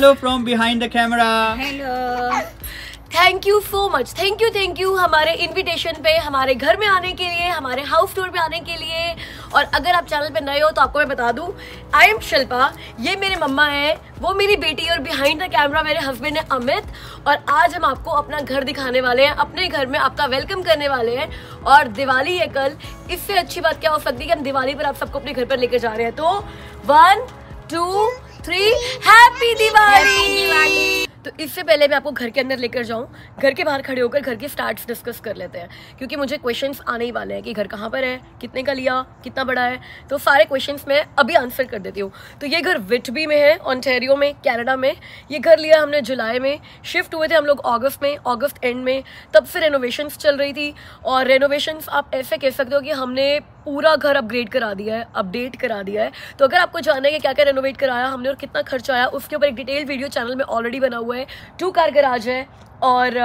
Hello from behind the camera. Hello thank you so much thank you thank you हमारे invitation पे, हमारे घर में आने के लिए, हमारे हाउस टूर पे आने के लिए। और अगर आप चैनल पे नए हो तो आपको मैं बता दूँ आई एम शिल्पा। ये मेरे मम्मा है। वो मेरी बेटी और बिहाइंड द कैमरा मेरे हस्बैंड है अमित। और आज हम आपको अपना घर दिखाने वाले हैं। अपने घर में आपका वेलकम करने वाले हैं। और दिवाली है कल। इससे अच्छी बात क्या हो सकती है कि हम दिवाली पर आप सबको अपने घर पर लेकर जा रहे हैं। तो one two three happy Diwali तो इससे पहले मैं आपको घर के अंदर लेकर जाऊँ घर के बाहर खड़े होकर घर के स्टार्ट्स डिस्कस कर लेते हैं। क्योंकि मुझे क्वेश्चंस आने ही वाले हैं कि घर कहाँ पर है कितने का लिया कितना बड़ा है। तो सारे क्वेश्चंस मैं अभी आंसर कर देती हूँ। तो ये घर विटबी में है ऑन्टेरियो में कैनेडा में। ये घर लिया हमने जुलाई में। शिफ्ट हुए थे हम लोग अगस्त में अगस्त एंड में। तब से रेनोवेशंस चल रही थी। और रेनोवेशंस आप ऐसे कह सकते हो कि हमने पूरा घर अपग्रेड करा दिया है अपडेट करा दिया है। तो अगर आपको जानना है कि क्या क्या रेनोवेट कराया हमने और कितना खर्च आया, उसके ऊपर एक डिटेल वीडियो चैनल में ऑलरेडी बना हुआ है। टू कार गराज है और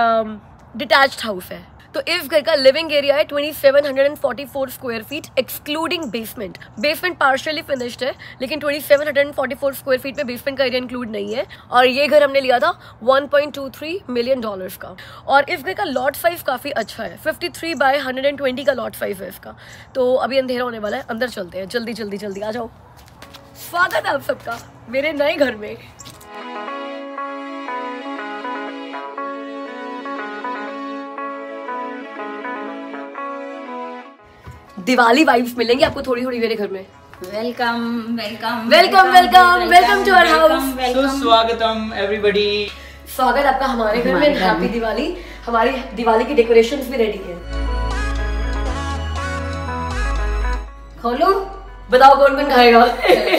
डिटैच्ड हाउस है। तो इस घर का लिविंग एरिया है 2744 square feet excluding basement basement partially finished है, लेकिन 2744 स्क्वायर फीट में बेसमेंट का एरिया इंक्लूड नहीं है। और ये घर हमने लिया था 1.23 मिलियन डॉलर्स का। और इस घर का लॉट साइज़ काफ़ी अच्छा है। 53 बाय 120 का लॉट साइज़ है इसका। तो अभी अंधेरा होने वाला है, अंदर चलते हैं। जल्दी जल्दी जल्दी आ जाओ। स्वागत है आप सबका मेरे नए घर में। दिवाली वाइब्स मिलेंगी आपको थोड़ी थोड़ी मेरे घर में। Welcome welcome welcome welcome welcome to our house everybody. स्वागत आपका हमारे घर में हैप्पी दिवाली। हमारी दिवाली की डेकोरेशंस भी रेडी है। खोलो। बताओ कौन कौन खाएगा?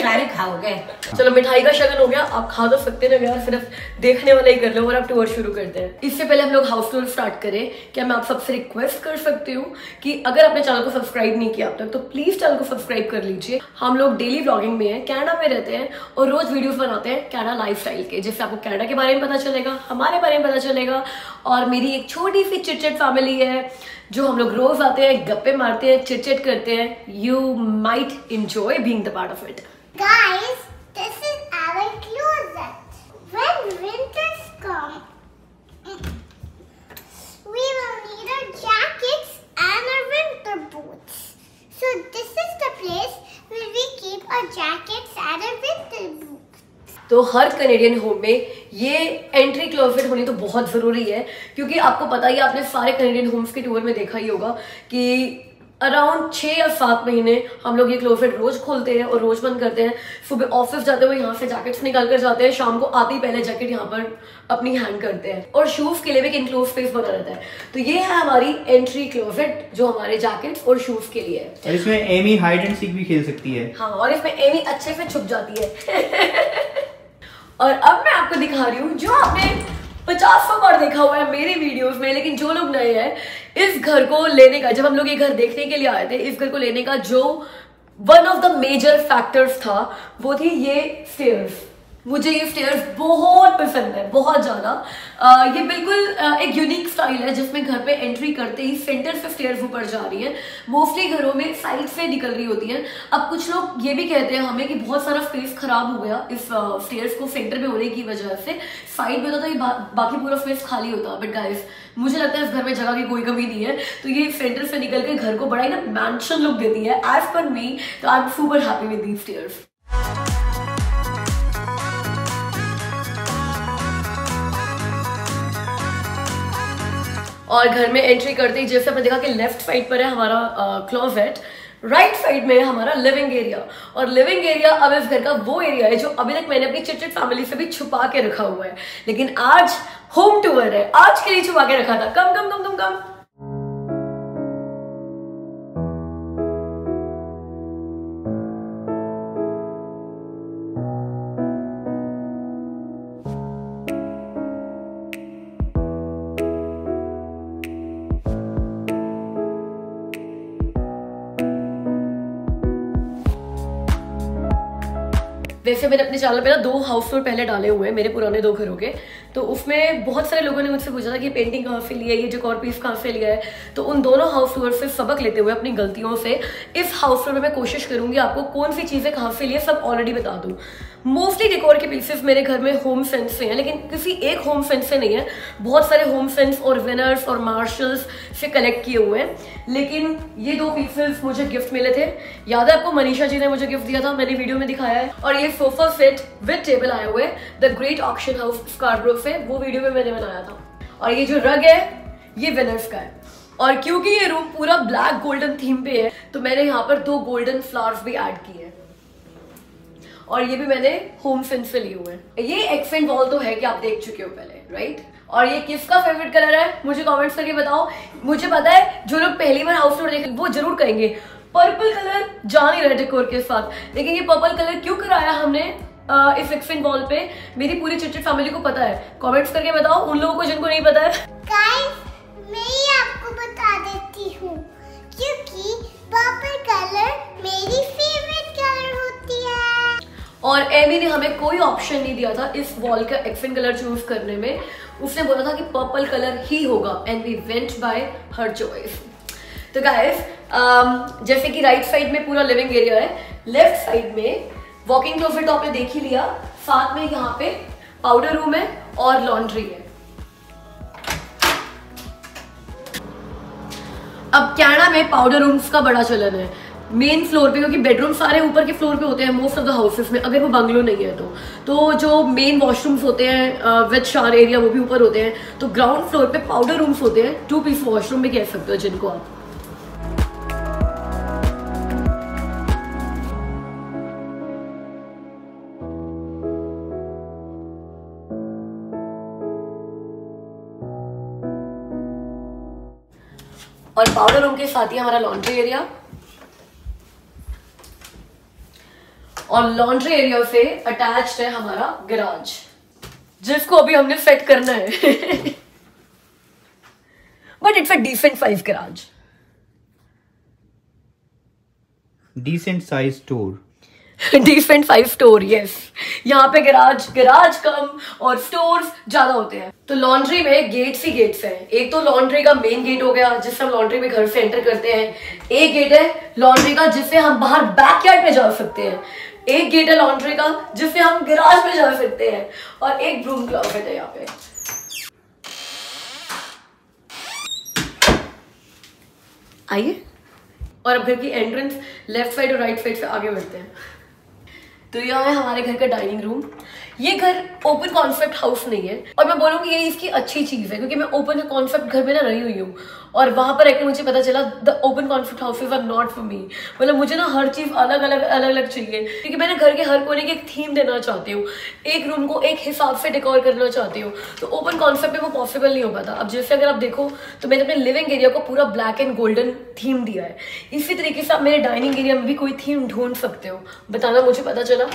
सारे खाओगे। चलो मिठाई का शगन हो गया। आप खा तो सकते ना यार सिर्फ़ देखने वाला ही कर लो और आप टूर शुरू करते हैं। इससे पहले हम लोग हाउस टूर स्टार्ट करें। क्या मैं आप सबसे रिक्वेस्ट कर सकती हूँ कि अगर आपने चैनल को सब्सक्राइब नहीं किया अब तक तो प्लीज़ चैनल को सब्सक्राइब कर लीजिए। हम लोग डेली ब्लॉगिंग में है कैनेडा में रहते हैं और रोज वीडियोस बनाते हैं कैनेडा लाइफ के जिससे आपको कैनेडा के बारे में पता चलेगा हमारे बारे में पता चलेगा। और मेरी एक छोटी सी चिटचिट फैमिली है जो हम लोग रोज आते हैं, गप्पे मारते हैं, चिटचिट करते हैं you might enjoy being the part of it guys this is our closet when winters come we will need a jackets and a winter boots so this is the place where we keep a jackets and a winter boots तो हर Canadian home में ये entry closet होनी तो बहुत ज़रूरी है क्योंकि आपको पता ही आपने सारे कनेडियन होम्स के टूर में देखा ही होगा कि अराउंड छः या सात महीने हम लोग ये क्लोजेट रोज खोलते हैं और रोज बंद करते हैं। सुबह ऑफ़िस जाते हुए यहाँ से जैकेट्स निकाल कर जाते हैं शाम को आते ही पहले जैकेट यहाँ पर अपनी हैंग करते हैं। और शूज़ के लिए भी एक इनक्लोज स्पेस बना रहता है। तो ये है हमारी एंट्री क्लोजेट जो हमारे जैकेट्स और शूज़ के लिए है। और इसमें एमी हाइड एंड सीक भी खेल सकती है। हाँ और इसमें एमी अच्छे से छुप जाती है। और अब मैं आपको दिखा रही हूँ जो आपने पचास बार देखा हुआ है मेरी वीडियोस में, लेकिन जो लोग नए हैं, इस घर को लेने का, जब हम लोग ये घर देखने के लिए आए थे, इस घर को लेने का जो one of the major factors था, वो थी ये स्टेयर्स मुझे ये स्टेयर्स बहुत पसंद है बहुत ज़्यादा। ये बिल्कुल एक यूनिक स्टाइल है जिसमें घर पे एंट्री करते ही सेंटर से स्टेयर्स ऊपर जा रही है। मोस्टली घरों में साइड से निकल रही होती है। अब कुछ लोग ये भी कहते हैं हमें कि बहुत सारा स्पेस खराब हो गया इस स्टेयर्स को सेंटर में होने की वजह से। साइड में होता तो ये बा, बाकी पूरा स्पेस खाली होता बट गाइस मुझे लगता है इस घर में जगह की कोई कमी नहीं है। तो ये सेंटर से निकल के घर को बड़ा ही ना मैंशन लुक देती है एज पर मी तो I am super happy with these stairs और घर में एंट्री करते ही जैसे हमने देखा कि लेफ़्ट साइड पर है हमारा क्लोजेट राइट साइड में है हमारा लिविंग एरिया और लिविंग एरिया अब इस घर का वो एरिया है जो अभी तक मैंने अपनी चिटचिट फैमिली से भी छुपा के रखा हुआ है। लेकिन आज होम टूर है। आज के लिए छुपा के रखा था। कम कम कम कम कम। वैसे मैंने अपने चैनल पे ना दो हाउस पहले डाले हुए हैं, मेरे पुराने दो घरों के। तो उसमें बहुत सारे लोगों ने मुझसे पूछा था कि पेंटिंग कहाँ से लिया है, ये जो पीस कहाँ से लिया है? तो उन दोनों हाउस टूर से सबक लेते हुए, अपनी गलतियों से, इस हाउस टूर में मैं कोशिश करूँगी आपको कौन सी चीज़ें कहाँ से लिए सब ऑलरेडी बता दूँ। मोस्टली डेकोर के पीसेस मेरे घर में होम सेंस से हैं, लेकिन किसी एक होम सेंस से नहीं है। बहुत सारे होम सेंस और विनर्स और मार्शल्स से कलेक्ट किए हुए हैं। लेकिन ये दो पीसेस मुझे गिफ्ट मिले थे। याद है आपको मनीषा जी ने मुझे गिफ्ट दिया था? मैंने वीडियो में दिखाया है। और ये सोफा सेट विद टेबल आए हुए the great auction house Scarborough से वो वीडियो में मैंने बनाया था। और ये जो रग है, ये विनर्स का है। और क्योंकि ये रूम पूरा ब्लैक गोल्डन थीम पे है तो मैंने यहाँ पर दो गोल्डन फ्लावर्स भी ऐड किए हैं। और ये भी मैंने होम सेंस से लिए हुए हैं। ये एक्सेंट वॉल तो है कि आप देख चुके हो पहले राइट और ये किसका फेवरेट कलर है, मुझे कमेंट्स करके बताओ। मुझे पता है, जो लोग पहली बार हाउस टूर देखेंगे वो ज़रूर कहेंगे पर्पल कलर जा नहीं रहे डेकोर के साथ। लेकिन ये पर्पल कलर क्यों कराया हमने? इस एक्सेंट वॉल पे। मेरी पूरी चिटचिट फैमिली को पता है। कमेंट्स करके बताओ उन लोगों को जिनको नहीं पता है। गाइस मैं ही आपको बता देती हूँ क्योंकि पर्पल कलर मेरी फेवरेट कलर होती है। और एमी ने हमें कोई ऑप्शन नहीं दिया था इस वॉल का एक्सेंट कलर चूज़ करने में। उसने बोला था कि पर्पल कलर ही होगा and we went by her choice तो गाइस जैसे कि राइट साइड में पूरा लिविंग एरिया है लेफ़्ट साइड में वॉकिंग क्लोजेट आपने देख ही लिया। साथ में यहाँ पे पाउडर रूम है और लॉन्ड्री है। अब कैनेडा में पाउडर रूम्स का बड़ा चलन है। मेन फ्लोर पे, क्योंकि बेडरूम सारे ऊपर के फ्लोर पे होते हैं मोस्ट ऑफ़ द हाउसेस में, अगर वो बंगलो नहीं है तो। तो जो मेन वॉशरूम्स होते हैं विद शार एरिया वो भी ऊपर होते हैं। तो ग्राउंड फ्लोर पे पाउडर रूम्स होते हैं। टू पीस वॉशरूम भी कह सकते हो जिनको आप। और पाउडर रूम के साथ ही हमारा लॉन्ड्री एरिया और लॉन्ड्री एरिया से अटैच है हमारा गराज जिसको अभी हमने सेट करना है। But it's a decent size garage decent size store. Decent five store yes यहाँ पे गराज गराज कम और स्टोर्स ज़्यादा होते हैं। तो लॉन्ड्री में गेट्स ही गेट्स हैं। एक तो लॉन्ड्री का मेन गेट हो गया जिससे हम लॉन्ड्री में घर से एंटर करते हैं। एक गेट है लॉन्ड्री का, जिससे हम बाहर बैकयार्ड में जा सकते हैं। एक गेट है लॉन्ड्री का, जिससे हम गराज में जा सकते हैं। और एक ब्रूम क्लॉसेट है यहाँ पे। आइए। और अब घर की एंट्रेंस लेफ़्ट साइड और राइट साइड से आगे बढ़ते हैं। तो यह है हमारे घर का डाइनिंग रूम ये घर ओपन कॉन्सेप्ट हाउस नहीं है। और मैं बोलूँगी ये इसकी अच्छी चीज़ है, क्योंकि मैं ओपन कॉन्सेप्ट घर में ना रही हुई हूँ। और वहाँ पर रहकर मुझे पता चला the open concept houses are not for me मतलब मुझे ना हर चीज़ अलग अलग अलग अलग चाहिए। क्योंकि मैंने घर के हर कोने की एक थीम देना चाहती हूँ। एक रूम को एक हिसाब से डेकोर करना चाहती हूँ। तो ओपन कॉन्सेप्ट में वो पॉसिबल नहीं हो पाता। अब जैसे अगर आप देखो तो मैंने अपने लिविंग एरिया को पूरा ब्लैक एंड गोल्डन थीम दिया है। इसी तरीके से आप मेरे डाइनिंग एरिया में भी कोई थीम ढूंढ सकते हो। बताना मुझे पता चला।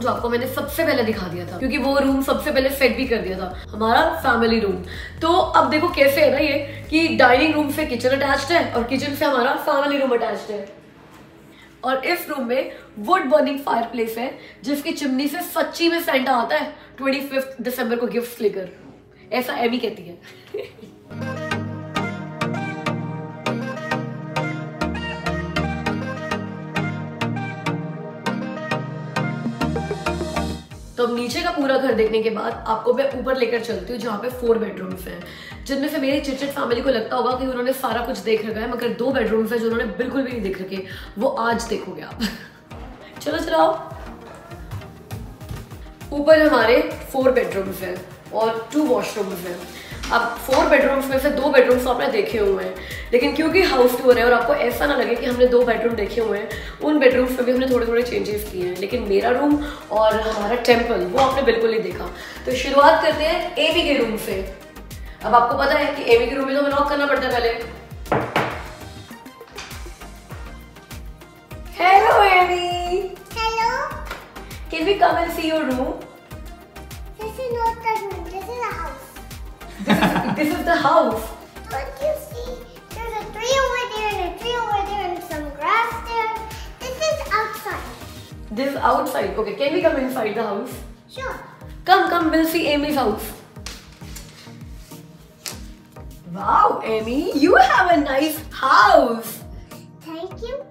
जो आपको मैंने सबसे पहले दिखा दिया था, क्योंकि वो रूम सबसे पहले सेट भी कर दिया था, हमारा फैमिली रूम तो अब देखो कैसे है ना ये, कि डाइनिंग रूम से किचन अटैच्ड है और किचन से हमारा फैमिली रूम अटैच्ड है. और इस रूम में वुड बर्निंग फायर प्लेस है, जिसकी चिमनी से सच्ची में सेंटा आता है ट्वेंटी फिफ्थ दिसंबर को गिफ्ट लेकर. ऐसा एमी कहती है. तो अब नीचे का पूरा घर देखने के बाद आपको मैं ऊपर लेकर चलती हूँ, जहाँ पे फोर बेडरूम्स हैं, जिनमें से मेरी चिटचिट फैमिली को लगता होगा कि उन्होंने सारा कुछ देख रखा है, मगर दो बेडरूम्स हैं जो उन्होंने बिल्कुल भी नहीं देख रखे, वो आज देखोगे आप। चलो चलो ऊपर हमारे फोर बेडरूम्स हैं और टू वॉशरूम्स हैं। अब फोर बेडरूम्स में से दो बेडरूम्स तो आपने देखे हुए हैं। लेकिन क्योंकि हाउस टूर है और आपको ऐसा ना लगे कि हमने दो बेडरूम देखे हुए हैं उन बेडरूम्स में भी हमने थोड़े थोड़े चेंजेस किए हैं। लेकिन मेरा रूम और हमारा टेंपल वो आपने बिल्कुल नहीं देखा। तो शुरुआत करते हैं एमी के रूम से। अब आपको पता है कि एमी के रूम में तो हमें नॉक करना पड़ता है पहले। Hello Amy Hello? Can we come and see your room This is the house. You see, there's a tree over there and a tree over there and some grass there. This is outside. This is outside. Okay, can we come inside the house? Sure. Come, come, we'll see Amy's house. Wow, Amy, you have a nice house. Thank you.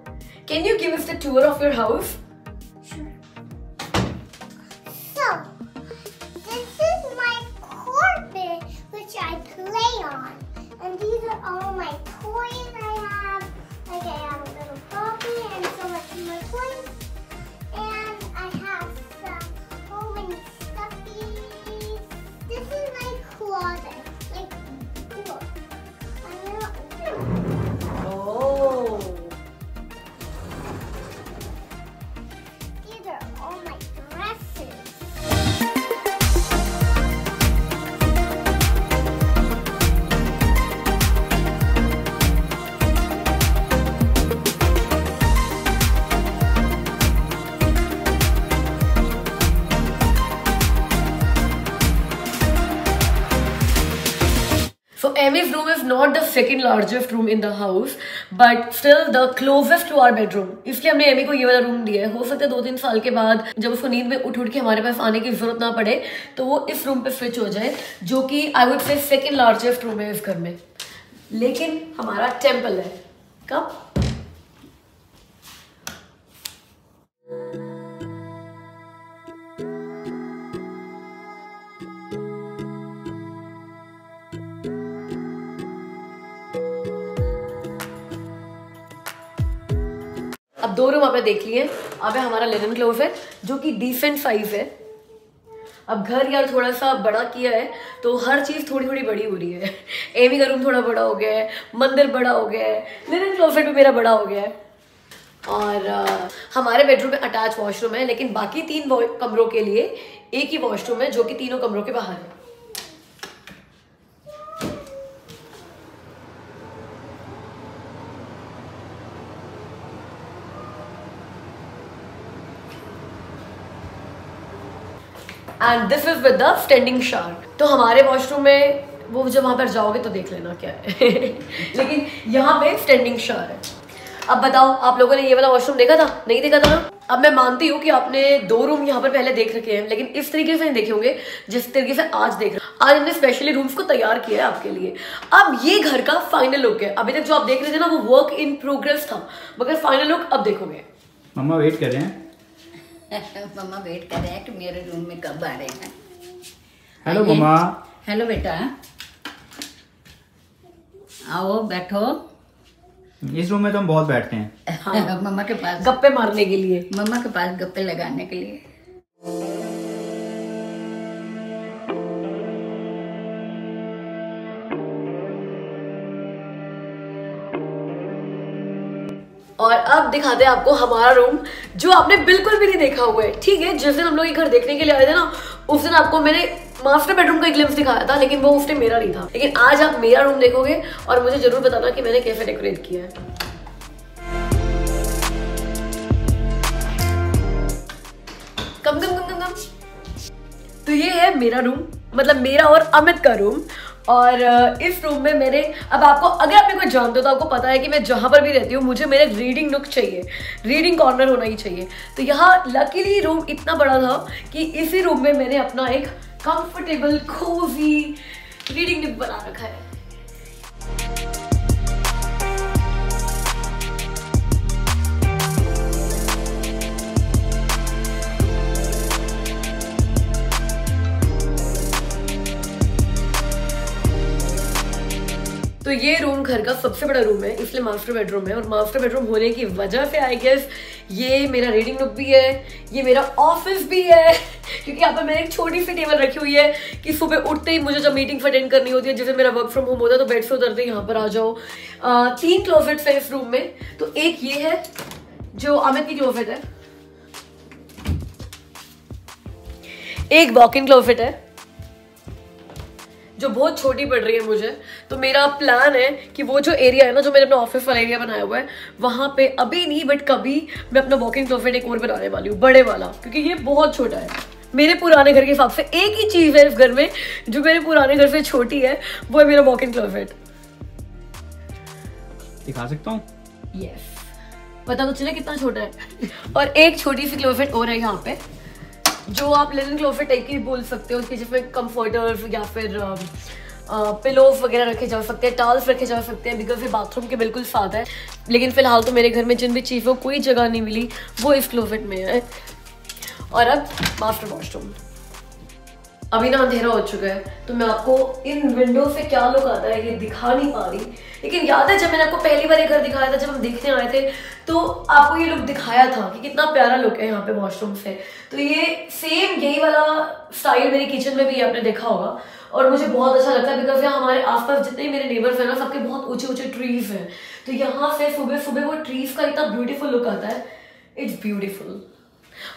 Can you give us the tour of your house? These are all my toys Amy's room is not the second largest room in the house, but still the closest to our bedroom. इसलिए हमने Amy को ये वाला room दिया है। हो सकता है दो तीन साल के बाद जब उसको नींद में उठ उठ के हमारे पास आने की ज़रूरत ना पड़े तो वो इस रूम पे स्विच हो जाए जो कि I would say second largest room है इस घर में। लेकिन हमारा टेंपल है। कब? अब दो रूम आपने देख लिए। अब है हमारा लिनन क्लोजेट जो कि डिसेंट साइज़ है। अब घर यार थोड़ा सा बड़ा किया है तो हर चीज़ थोड़ी थोड़ी बड़ी हो रही है। एमी का रूम थोड़ा बड़ा हो गया है मंदिर बड़ा हो गया है लिनन क्लोजेट भी मेरा बड़ा हो गया है। और अ, हमारे बेडरूम में अटैच वॉशरूम है लेकिन बाकी तीन कमरों के लिए एक ही वॉशरूम है जो कि तीनों कमरों के बाहर है। And this is with the standing shower तो हमारे वॉशरूम में वो जब वहाँ पर जाओगे तो देख लेना क्या है। लेकिन यहाँ पे स्टैंडिंग शावर है। अब बताओ, आप लोगों ने ये वाला वॉशरूम देखा था? नहीं देखा था ना? अब मैं मानती हूँ कि आपने दो रूम यहाँ पर पहले देख रखे हैं, लेकिन इस तरीके से नहीं देखे होंगे, जिस तरीके से आज देख रहे आज हमने स्पेशली रूम्स को तैयार किया है आपके लिए। अब ये घर का फाइनल लुक है। अभी तक जो आप देख रहे थे ना, वो वर्क इन प्रोग्रेस था। मगर फाइनल लुक अब देखोगे। मम्मा वेट कर रहे हैं। मम्मा वेट कर रहे हैं कि मेरे रूम में कब आ रहे हैं। हेलो मम्मा। हेलो बेटा। आओ बैठो। इस रूम में तो हम बहुत बैठते हैं। हाँ। मम्मा के पास गप्पे मारने के लिए। मम्मा के पास गप्पे लगाने के लिए। और अब दिखाते हैं आपको हमारा रूम जो आपने बिल्कुल भी नहीं देखा हुआ है। ठीक है, जिस दिन हम लोग ये घर देखने के लिए आए थे ना, उस दिन आपको मैंने मास्टर बेडरूम का एक ग्लिम्स दिखाया था, लेकिन वो उस टाइम मेरा नहीं था। लेकिन आज आप मेरा रूम देखोगे और मुझे ज़रूर बताना कि मैंने कैसे डेकोरेट किया है। कम कम कम कम कम। तो ये है मेरा रूम मतलब मेरा और अमित का रूम और इस रूम में मेरे, अब आपको, अगर आप मेरे को जानते हो तो आपको पता है कि मैं जहाँ पर भी रहती हूँ, मुझे मेरे रीडिंग नुक चाहिए। रीडिंग कॉर्नर होना ही चाहिए। तो यहाँ लकीली रूम इतना बड़ा था कि इसी रूम में मैंने अपना एक कंफर्टेबल कोजी रीडिंग नुक बना रखा है। तो ये रूम घर का सबसे बड़ा रूम है इसलिए मास्टर बेडरूम है और मास्टर बेडरूम होने की वजह से आई गेस ये मेरा रीडिंग रूम भी है ये मेरा ऑफ़िस भी है क्योंकि यहाँ पर मैंने एक छोटी सी टेबल रखी हुई है कि सुबह उठते ही मुझे जब मीटिंग अटेंड करनी होती है जैसे मेरा वर्क फ्रॉम होम होता है तो बेड से उतरते यहाँ पर आ जाओ। आ, तीन क्लोजेट्स है इस रूम में तो एक ये है जो अमित की क्लोजेट है। एक वॉक इन क्लोजेट है। जो बहुत छोटी पड़ रही है मुझे तो मेरा प्लान है कि वो जो एरिया है ना जो मैंने अपना ऑफ़िस वाला एरिया बनाया हुआ है वहाँ पे अभी नहीं बट कभी मैं अपना वॉकिंग क्लोजेट एक और बनाने वाली हूँ बड़े वाला क्योंकि ये बहुत छोटा है। मेरे पुराने घर के हिसाब से एक ही चीज़ है इस घर में जो मेरे पुराने घर से छोटी है वो है मेरा वॉकिंग क्लोजेट दिखा सकता हूँ? यस पता तो चले कितना छोटा है। और एक छोटी सी क्लोजेट और है यहाँ पे। जो आप लिनन क्लोजेट टाइप की बोल सकते हो, उसके जिसमें कम्फर्टर या फिर पिलो वगैरह रखे जा सकते हैं टॉल्स रखे जा सकते हैं बिकॉज़ ये बाथरूम के बिल्कुल साथ है। लेकिन फ़िलहाल तो मेरे घर में जिन भी चीज़ों, कोई जगह नहीं मिली, वो इस क्लोफेट में है। और अब मास्टर वॉशरूम अभी ना अंधेरा हो चुका है तो मैं आपको इन विंडो से क्या लुक आता है ये दिखा नहीं पा रही। लेकिन याद है जब मैंने आपको पहली बार ये घर दिखाया था, जब हम देखने आए थे तो आपको ये लुक दिखाया था कि कितना प्यारा लुक है यहाँ पे वॉशरूम से। तो ये सेम यही वाला स्टाइल मेरी किचन में भी आपने देखा होगा। और मुझे बहुत अच्छा लगता है बिकॉज़ यहाँ हमारे आसपास जितने मेरे नेबर्स हैं ना, सबके बहुत ऊँचे ऊँचे ट्रीज हैं। तो यहाँ से सुबह सुबह वो ट्रीज का इतना ब्यूटीफुल लुक आता है। इट्स ब्यूटीफुल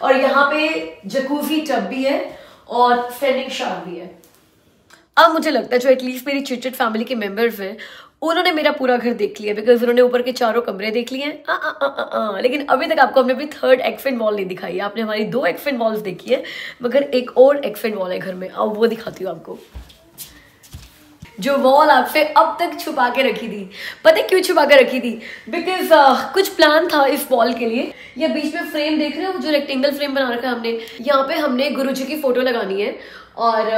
और यहाँ पे जकूजी टब भी है। और स्टैंडिंग शार भी है। अब मुझे लगता है जो एटलीस्ट मेरी चिटचिट फैमिली के मेंबर्स हैं उन्होंने मेरा पूरा घर देख लिया बिकॉज़ उन्होंने ऊपर के चारों कमरे देख लिए। हैं आ, आ, आ, लेकिन अभी तक आपको हमने अपनी थर्ड एक्सफेंट वॉल नहीं दिखाई। है आपने हमारी दो एक्सफेंट वॉल्स देखी है मगर एक और एक्सफेंट वॉल है घर में। अब वो दिखाती हूँ आपको। जो वॉल आपसे अब तक छुपा के रखी थी। पता है क्यों छुपा के रखी थी? बिकॉज़ uh, कुछ प्लान था इस वॉल के लिए। या बीच में फ्रेम देख रहे हो? जो रेक्टेंगल फ्रेम बना रखा है हमने। यहाँ पे हमने गुरु जी की फ़ोटो लगानी है। और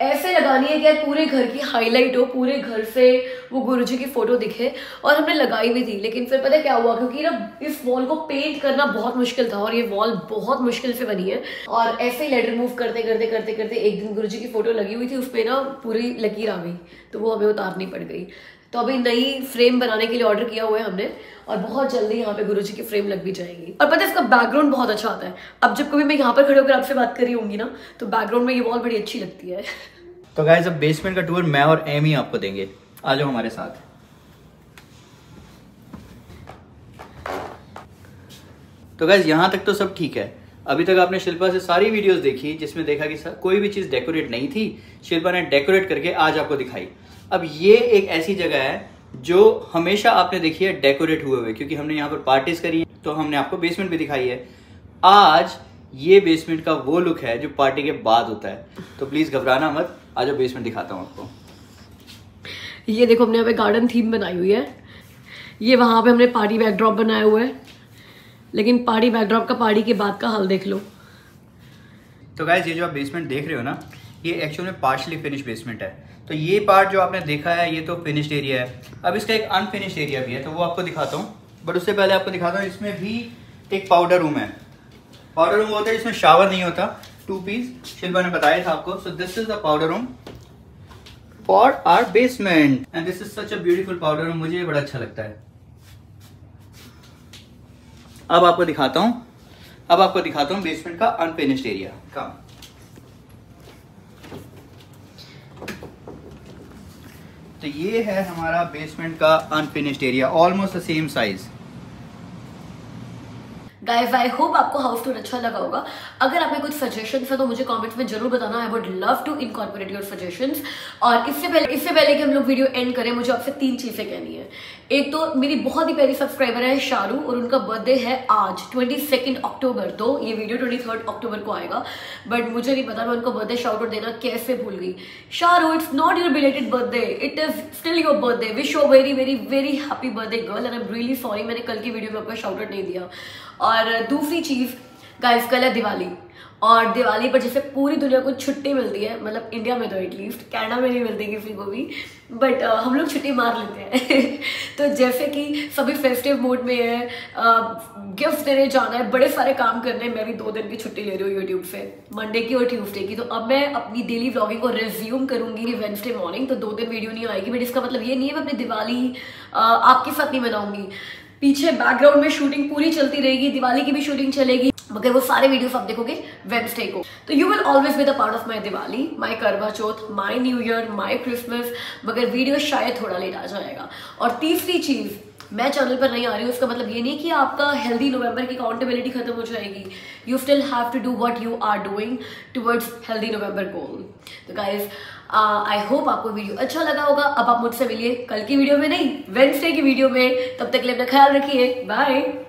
ऐसे लगानी है कि यार पूरे घर की हाईलाइट हो, पूरे घर से वो गुरु जी की फ़ोटो दिखे। और हमने लगाई भी थी, लेकिन फिर पता क्या हुआ? क्योंकि ना इस वॉल को पेंट करना बहुत मुश्किल था और ये वॉल बहुत मुश्किल से बनी है। और ऐसे ही लेटर मूव करते करते करते करते एक दिन गुरु की फ़ोटो लगी हुई थी, उस पर ना पूरी लकीर आ गई तो वो हमें उतारनी पड़ गई। तो अभी नई फ्रेम बनाने के लिए ऑर्डर किया हुआ है हमने, और बहुत जल्दी यहाँ पे गुरुजी की फ्रेम लग भी जाएगी। और पता है इसका बैकग्राउंड बहुत अच्छा आता है। अब जब कभी मैं यहाँ पर खड़े होकर आपसे बात कर रही होंगी ना तो बैकग्राउंड में ये वॉल बड़ी अच्छी लगती है। तो गाइस अब बेसमेंट का टूर मैं और एम ही आपको देंगे। आ जाओ हमारे साथ। तो गाइज़ यहाँ तक तो सब ठीक है। अभी तक आपने शिल्पा से सारी वीडियोस देखी, जिसमें देखा कि सा- कोई भी चीज़ डेकोरेट नहीं थी। शिल्पा ने डेकोरेट करके आज आपको दिखाई। अब ये एक ऐसी जगह है जो हमेशा आपने देखी है डेकोरेट हुए हुए क्योंकि हमने यहाँ पर पार्टीज़ करी है तो हमने आपको बेसमेंट भी दिखाई है। आज ये बेसमेंट का वो लुक है जो पार्टी के बाद होता है। तो प्लीज़ घबराना मत आज बेसमेंट दिखाता हूँ आपको। ये देखो हमने यहाँ पे गार्डन थीम बनाई हुई है। ये वहाँ पे हमने पार्टी बैकड्रॉप बनाया हुआ है। लेकिन पार्टी बैकड्रॉप का पार्टी के बाद का हाल देख लो। तो गाइज़ ये जो आप बेसमेंट देख रहे हो ना ये एक्चुअल में पार्शली फिनिश बेसमेंट है। तो ये पार्ट जो आपने देखा है, ये तो फिनिश्ड एरिया है। अब इसका एक अनफिनिश्ड एरिया भी है तो वो आपको दिखाता हूँ। बट उससे पहले आपको दिखाता हूँ, इसमें भी एक पाउडर रूम है। पाउडर रूम होता है, जिसमें शावर नहीं होता टू पीस शिल्पा ने बताया था आपको। So this is the powder room for our basement and this is such a beautiful powder room मुझे बड़ा अच्छा लगता है। अब आपको दिखाता हूँ। अब आपको दिखाता हूँ बेसमेंट का अनफिनिश्ड एरिया कम तो ये है हमारा बेसमेंट का unfinished area almost the same size guys I hope आपको हाउस टूर अच्छा लगा होगा। अगर आपने कुछ सजेशन है तो मुझे कमेंट्स में ज़रूर बताना। I would love to incorporate your suggestion और इससे पहले इससे पहले कि हम लोग वीडियो एंड करें, मुझे आपसे तीन चीज़ें कहनी है। एक तो मेरी बहुत ही प्यारी सब्सक्राइबर है शारू, और उनका बर्थडे है आज ट्वेंटी सेकेंड अक्टूबर तो ये वीडियो ट्वेंटी थर्ड अक्टूबर को आएगा। बट मुझे नहीं पता, मैं उनको बर्थडे शाउट आउट देना कैसे भूल गई। Sharu it's not your belated birthday it is still your birthday wish your very very very happy birthday girl and I am really sorry मैंने कल की वीडियो में आपका शाउट आउट नहीं दिया। और दूसरी चीज़ गाइस कल है दिवाली। और दिवाली पर जैसे पूरी दुनिया को छुट्टी मिलती है मतलब इंडिया में तो एटलीस्ट कैनेडा में नहीं मिलती किसी को भी बट uh, हम लोग छुट्टी मार लेते हैं। तो जैसे कि सभी फेस्टिव मूड में है गिफ्ट देने जाना है बड़े सारे काम करने हैं। मैं भी दो दिन की छुट्टी ले रही हूँ यूट्यूब से मंडे की और ट्यूसडे की। तो अब मैं अपनी डेली व्लॉगिंग को रिज्यूम करूँगी वेंसडे मॉर्निंग तो दो दिन वीडियो नहीं आएगी। बट इसका मतलब ये नहीं है मैं अपनी दिवाली uh, आपके साथ नहीं मनाऊँगी। पीछे बैकग्राउंड में शूटिंग पूरी चलती रहेगी, दिवाली की भी शूटिंग चलेगी, मगर वो सारे वीडियोस आप देखोगे वेंसडे को। तो you will always be the part of my Diwali my Karva Chauth my new year my Christmas मगर वीडियो शायद थोड़ा लेट आ जाएगा। और तीसरी चीज़, मैं चैनल पर नहीं आ रही हूँ, उसका मतलब ये नहीं कि आपका हेल्दी नवंबर की अकाउंटेबिलिटी खत्म हो जाएगी। You still have to do what you are doing towards healthy November goal तो गाइज़ आई uh, होप आपको वीडियो अच्छा लगा होगा। अब आप मुझसे मिलिए कल की वीडियो में नहीं वेंसडे की वीडियो में। तब तक के लिए अपना ख्याल रखिए। बाय